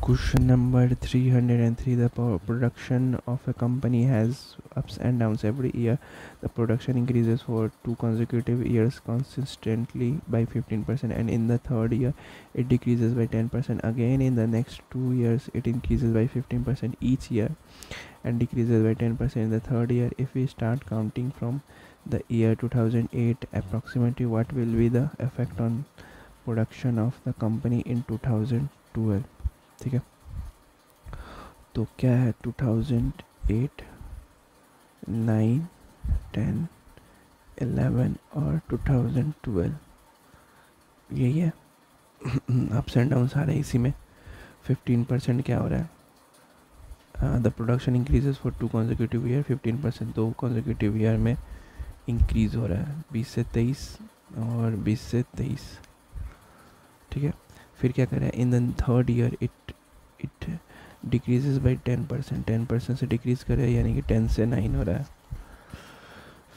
Question number 303 The production of a company has ups and downs every year. The production increases for two consecutive years consistently by 15%, and in the third year, it decreases by 10%. Again, in the next two years, it increases by 15% each year and decreases by 10% in the third year. If we start counting from the year 2008, approximately what will be the effect on production of the company in 2012? ठीक है। तो क्या है 2008 9 10 11 और 2012 यही है। Ups and down सारे इसी में। 15 परसेंट क्या हो रहा है? The production increases for two consecutive year 15 percent दो कॉन्जिक्यूटिव ईयर में इंक्रीज हो रहा है। 20 से 23 और 20 से 23 ठीक है। फिर क्या करें in the third year it it decreases by ten percent ten percent से डिक्रीज करे, यानी कि टेन से नाइन हो रहा है।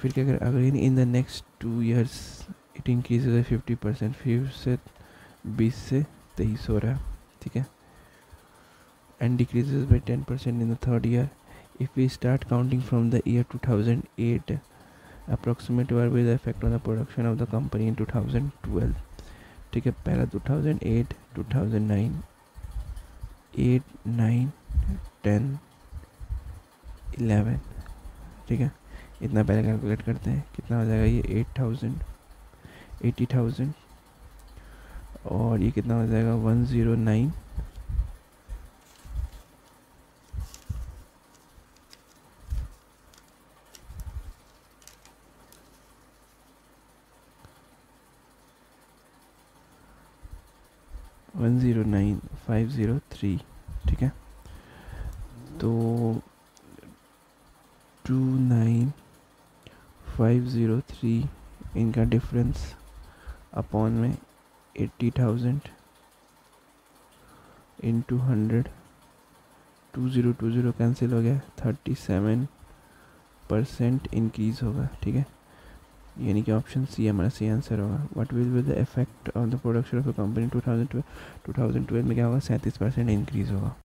फिर क्या करें? अगर in the next two years it increase by fifty percent फिर से बीस से तेईस हो रहा है, ठीक है? And decreases by ten percent in the third year if we start counting from the year two thousand eight approximate what will be the effect on the production of the company in 2012 ठीक है, पहला 2008 2009 8 9 10 11 ठीक है? इतना पहले calculate करते हैं, कितना हो जाएगा ये एट थाउज़ेंड, एटी थाउज़ेंड, और ये कितना हो जाएगा one zero nine one zero nine five zero three, ठीक है? तो two nine five zero three, इनका डिफरेंस अपॉन में eighty thousand in two hundred two zero two zero cancel हो गया थर्टी सेवन परसेंट इंक्रीज़ होगा, ठीक है? यानी कि ऑप्शन सी हमारा सही आंसर होगा what will be the effect on the production of a company two thousand two thousand twelve में क्या होगा सैंतीस परसेंट इंक्रीज़ होगा